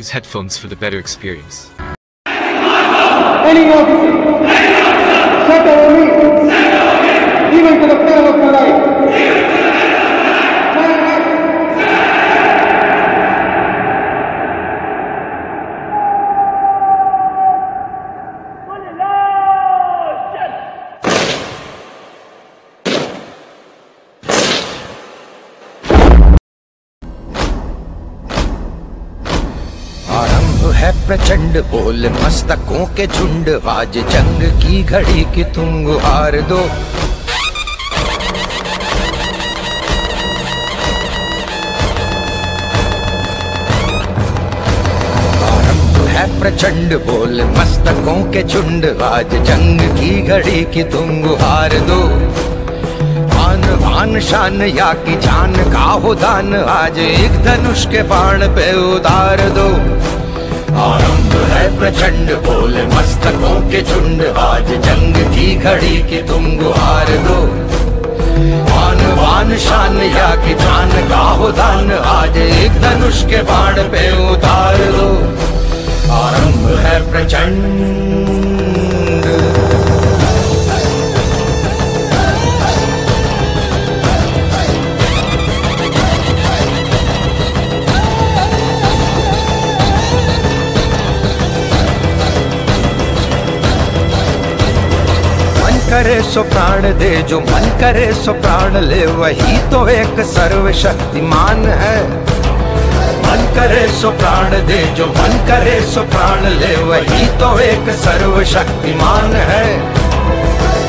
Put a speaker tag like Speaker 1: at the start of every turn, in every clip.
Speaker 1: use headphones for the better experience.
Speaker 2: Any the
Speaker 3: प्रचंड बोल, मस्तकों के झुंड। आज जंग की घड़ी की तुम गुहार दो। प्रचंड बोल, मस्तकों के झुंड। आज जंग की घड़ी की तुम हार दो। आन भान शान या की जान का हो दान। आज एक धनुष के बाण पे उतार दो। आरंभ है प्रचंड, बोले मस्तकों के झुंड। आज जंग की घड़ी के तुम गुहार दो। आन वान शान या की जान का हो दान, आज एक धनुष के बाण पे उतार दो। आरंभ है प्रचंड। करे सो प्राण दे, जो मन करे सो प्राण ले, वही तो एक सर्वशक्तिमान है। मन करे सो प्राण दे, जो मन करे सो प्राण ले, वही तो एक सर्वशक्तिमान है।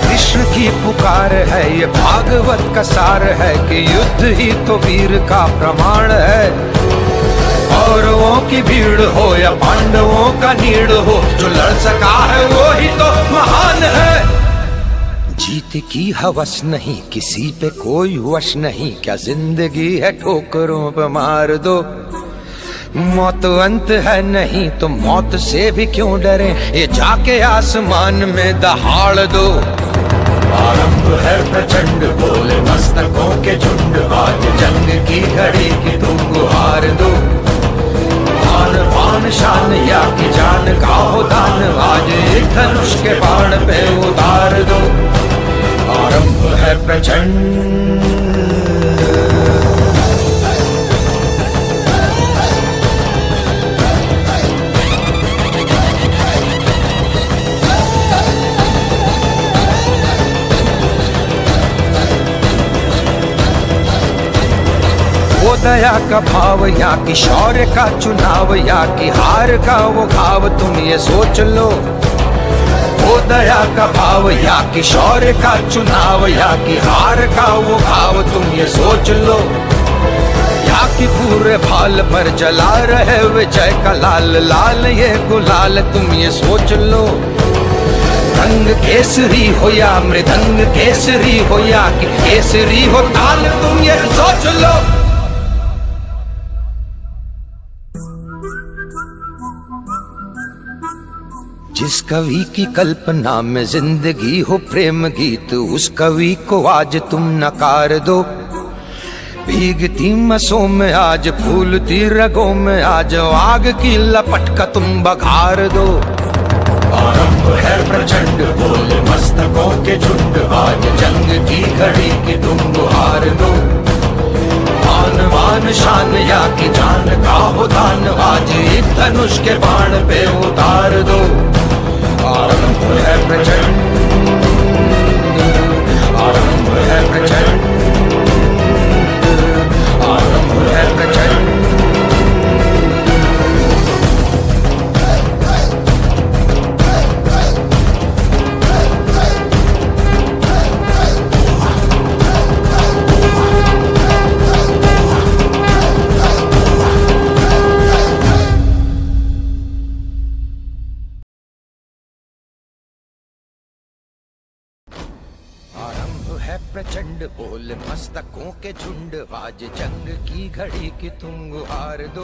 Speaker 3: कृष्ण की पुकार है, ये भागवत का सार है कि युद्ध ही तो वीर का प्रमाण है। कौरवों की भीड़ हो या पांडवों का नीड़ हो, जो लड़ सका है वो ही तो महान है। जीत की हवस नहीं, किसी पे कोई वश नहीं। क्या ज़िंदगी है ठोकरों पे मार दो। मौत अंत है नहीं तो मौत से भी क्यों डरे? ये जाके आसमान में दहाड़ दो। आरंभ है प्रचंड, बोले मस्तकों के झुंड। आज जंग की घड़ी की तुम है प्रचंड दया का भाव, या की शौर्य का चुनाव, या की हार का वो भाव तुम ये सोच लो। वो दया का भाव, या की शौर्य का चुनाव, या कि हार का वो भाव, तुम ये सोच लो। या कि पूरे भाल पर जला रहे विजय का लाल लाल ये गुलाल, तुम ये सोच लो। रंग केसरी हो या मृदंग केसरी हो, या कि केसरी हो, ताल तुम ये सोच लो। जिस कवि की कल्पना में ज़िंदगी हो प्रेम गीत, उस कवि को आज तुम नकार दो। भीगती मसों में आज, फूलती रगों में आज, आग की लपट का तुम बघार दो। आरंभ है प्रचंड बोल मस्तकों के झुंड, आज जंग की घड़ी की तुम गुहार दो। मान मान शान या की जान का हो दान, आज एक धनुष के बाण पे उतार दो। Autumn would have returned. Autumn would. है प्रचंड बोल मस्तकों के झुंड आज जंग की घड़ी की तुम हार दो।